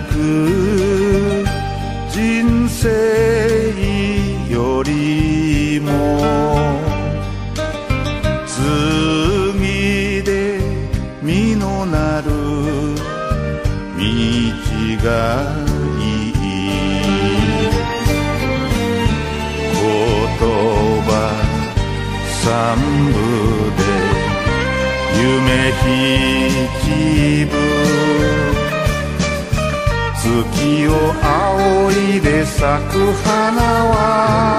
く人生よりも次で実のなる道がいい言葉三部で夢七分月を仰いで咲く花は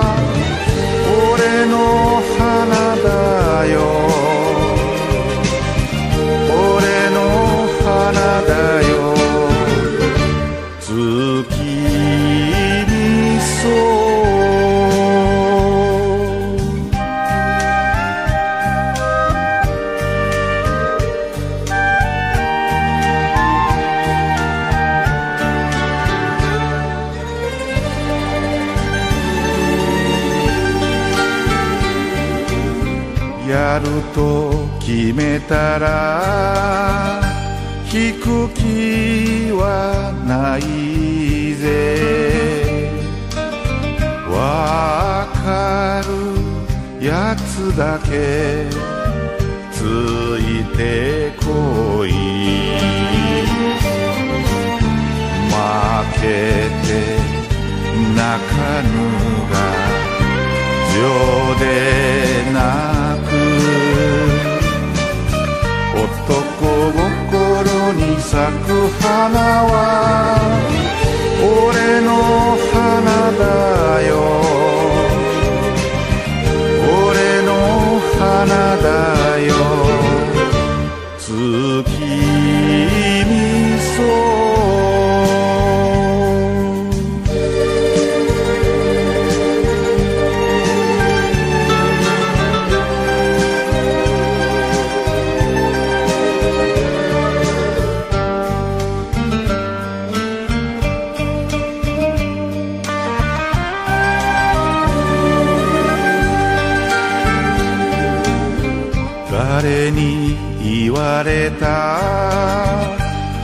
やると決めたら引く気はないぜ。わかるやつだけついてこい。負けて泣かぬが情で心に誰に言われた？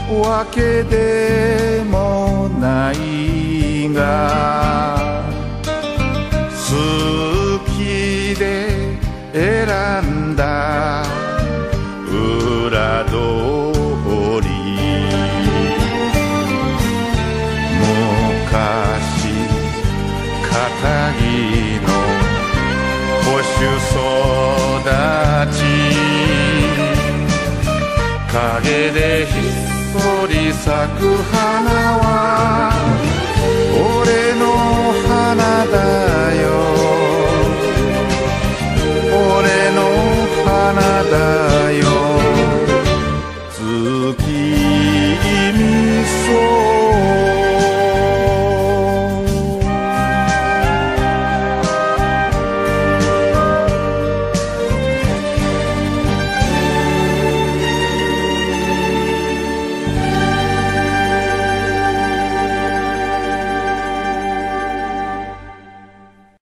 わけでもないが好きで選んだ裏通り。昔片木の保守育ち影でひっそり咲く花は俺の花だ。